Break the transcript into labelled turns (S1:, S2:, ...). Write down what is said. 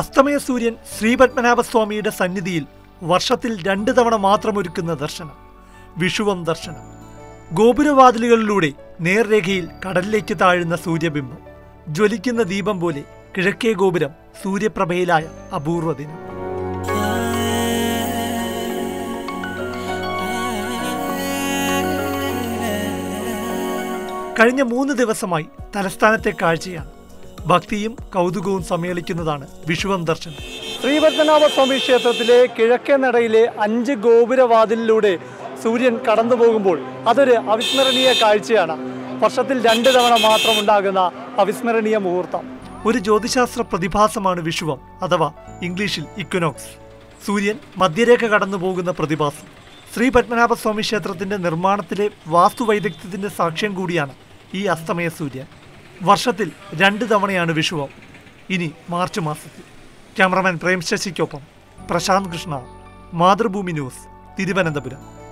S1: അസ്തമയ സൂര്യൻ ശ്രീപത്മനാഭസ്വാമിയുടെ സന്നിധിയിൽ വർഷത്തിൽ രണ്ട് തവണ മാത്രം ഒരുക്കുന്ന ദർശനം വിഷുവം ദർശനം. ഗോപുരവാതിലുകളിലൂടെ നേർരേഖയിൽ കടലിലേക്ക് താഴുന്ന സൂര്യബിംബം ജ്വലിക്കുന്ന ദീപം പോലെ കിഴക്കേ ഗോപുരം സൂര്യപ്രഭയിലായ അപൂർവ ദിനം. കഴിഞ്ഞ മൂന്ന് ദിവസമായി തലസ്ഥാനത്തെ കാഴ്ചയാണ് ഭക്തിയും കൗതുകവും സമ്മേളിക്കുന്നതാണ് വിഷുവം ദർശനം. ശ്രീപത്മനാഭസ്വാമി ക്ഷേത്രത്തിലെ കിഴക്കേ നടയിലെ അഞ്ച് ഗോപുരവാതിലിലൂടെ സൂര്യൻ കടന്നു പോകുമ്പോൾ അതൊരു അവിസ്മരണീയ കാഴ്ചയാണ്. വർഷത്തിൽ രണ്ട് തവണ മാത്രം ഉണ്ടാകുന്ന അവിസ്മരണീയ മുഹൂർത്തം. ഒരു ജ്യോതിശാസ്ത്ര പ്രതിഭാസമാണ് വിഷുവം അഥവാ ഇംഗ്ലീഷിൽ ഇക്വനോക്സ്. സൂര്യൻ മധ്യരേഖ കടന്നു പോകുന്ന പ്രതിഭാസം. ശ്രീ പത്മനാഭസ്വാമി ക്ഷേത്രത്തിന്റെ നിർമ്മാണത്തിലെ വാസ്തുവൈദഗ്ധ്യത്തിന്റെ സാക്ഷ്യം കൂടിയാണ് ഈ അസ്തമയ സൂര്യൻ. വർഷത്തിൽ രണ്ട് തവണയാണ് വിഷുവം. ഇനി മാർച്ച് മാസത്തിൽ. ക്യാമറമാൻ പ്രേം ശശിക്കൊപ്പം പ്രശാന്ത് കൃഷ്ണ മാതൃഭൂമി ന്യൂസ് തിരുവനന്തപുരം.